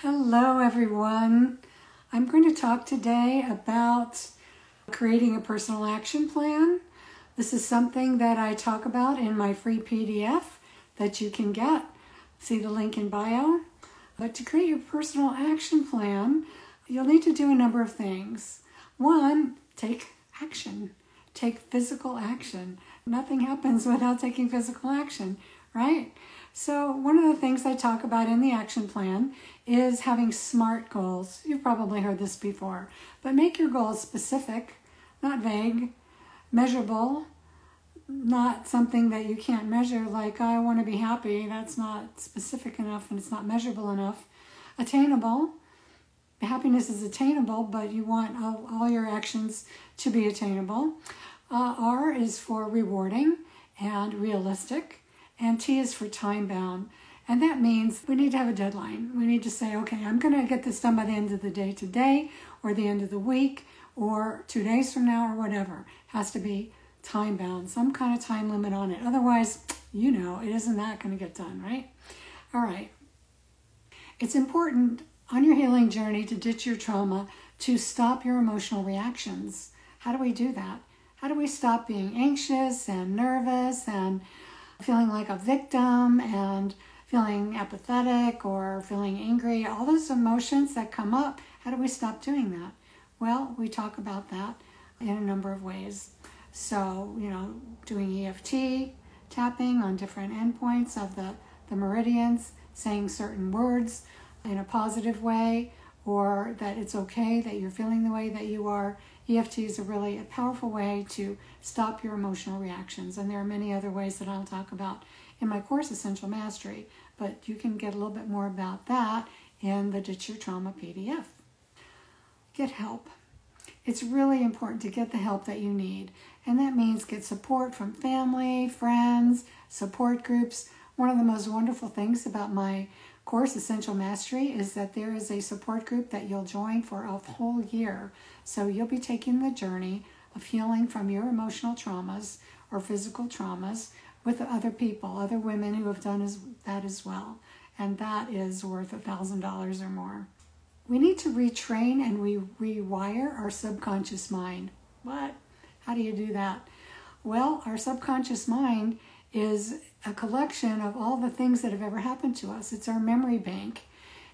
Hello, everyone. I'm going to talk today about creating a personal action plan. This is something that I talk about in my free PDF that you can get. See the link in bio. But to create your personal action plan, you'll need to do a number of things. One, take action, take physical action. Nothing happens without taking physical action, right? So, one of the things I talk about in the action plan is having SMART goals. You've probably heard this before, but make your goals specific, not vague, measurable, not something that you can't measure, like I want to be happy. That's not specific enough and it's not measurable enough. Attainable. Happiness is attainable, but you want all, all your actions to be attainable. Uh, R is for rewarding and realistic and T is for time bound. And that means we need to have a deadline. We need to say, okay, I'm going to get this done by the end of the day today, or the end of the week, or two days from now, or whatever. It has to be time bound, some kind of time limit on it. Otherwise, you know, it isn't that going to get done, right? All right. It's important on your healing journey to ditch your trauma to stop your emotional reactions. How do we do that? How do we stop being anxious and nervous and feeling like a victim and feeling apathetic or feeling angry, all those emotions that come up, how do we stop doing that? Well, we talk about that in a number of ways. So, you know, doing EFT, tapping on different endpoints of the, the meridians, saying certain words in a positive way, or that it's okay that you're feeling the way that you are. EFT is a really a powerful way to stop your emotional reactions, and there are many other ways that I'll talk about in my course, Essential Mastery, but you can get a little bit more about that in the Ditch Your Trauma PDF. Get help. It's really important to get the help that you need, and that means get support from family, friends, support groups. One of the most wonderful things about my course, Essential Mastery, is that there is a support group that you'll join for a whole year. So you'll be taking the journey of healing from your emotional traumas or physical traumas with other people, other women who have done as, that as well. And that is worth a $1,000 or more. We need to retrain and we rewire our subconscious mind. What? How do you do that? Well, our subconscious mind is a collection of all the things that have ever happened to us. It's our memory bank,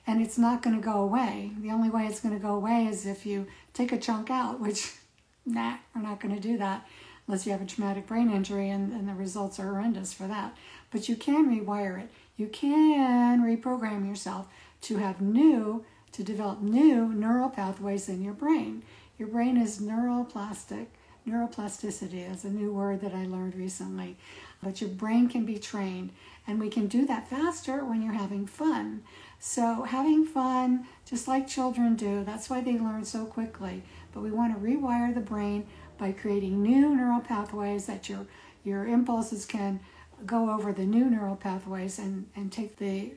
and it's not going to go away. The only way it's going to go away is if you take a chunk out, which, nah, we're not going to do that unless you have a traumatic brain injury, and, and the results are horrendous for that. But you can rewire it. You can reprogram yourself to have new, to develop new neural pathways in your brain. Your brain is neuroplastic. Neuroplasticity is a new word that I learned recently. But your brain can be trained, and we can do that faster when you're having fun. So, having fun, just like children do, that's why they learn so quickly. But we want to rewire the brain by creating new neural pathways that your, your impulses can go over the new neural pathways and, and take the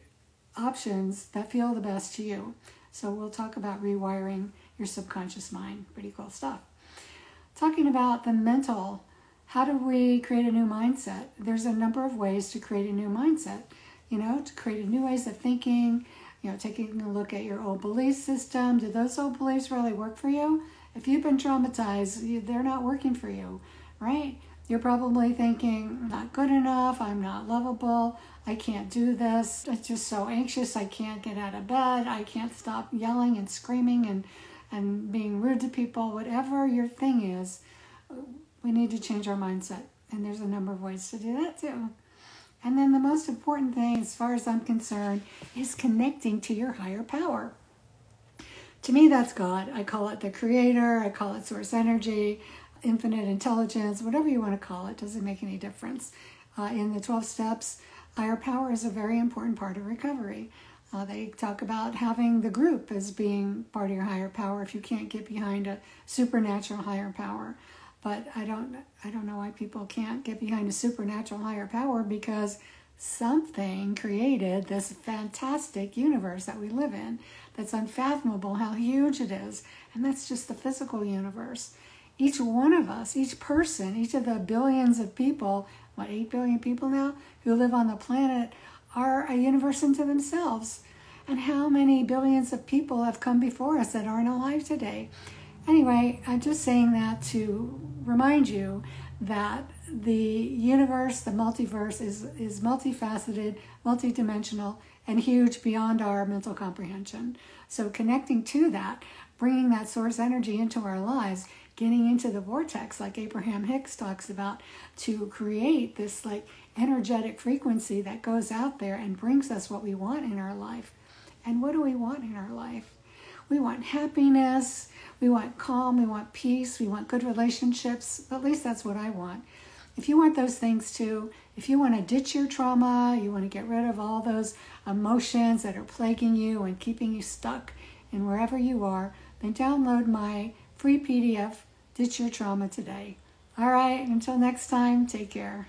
options that feel the best to you. So, we'll talk about rewiring your subconscious mind. Pretty cool stuff. Talking about the mental how do we create a new mindset? There's a number of ways to create a new mindset. You know, to create new ways of thinking, you know, taking a look at your old belief system. Do those old beliefs really work for you? If you've been traumatized, they're not working for you, right? You're probably thinking, not good enough, I'm not lovable, I can't do this, I'm just so anxious, I can't get out of bed, I can't stop yelling and screaming and, and being rude to people, whatever your thing is we need to change our mindset. And there's a number of ways to do that too. And then the most important thing, as far as I'm concerned, is connecting to your higher power. To me, that's God. I call it the creator, I call it source energy, infinite intelligence, whatever you want to call it, doesn't make any difference. Uh, in the 12 steps, higher power is a very important part of recovery. Uh, they talk about having the group as being part of your higher power if you can't get behind a supernatural higher power. But I don't I don't know why people can't get behind a supernatural higher power because something created this fantastic universe that we live in that's unfathomable how huge it is. And that's just the physical universe. Each one of us, each person, each of the billions of people, what, 8 billion people now, who live on the planet, are a universe unto themselves. and how many billions of people have come before us that aren't alive today. Anyway, I'm just saying that to remind you that the universe, the multiverse, is, is multifaceted, multidimensional, and huge beyond our mental comprehension. So, connecting to that, bringing that source energy into our lives, getting into the vortex, like Abraham Hicks talks about, to create this like energetic frequency that goes out there and brings us what we want in our life. And what do we want in our life? We want happiness, we want calm, we want peace, we want good relationships. At least that's what I want. If you want those things too, if you want to ditch your trauma, you want to get rid of all those emotions that are plaguing you and keeping you stuck in wherever you are, then download my free PDF, Ditch Your Trauma Today. All right, until next time, take care.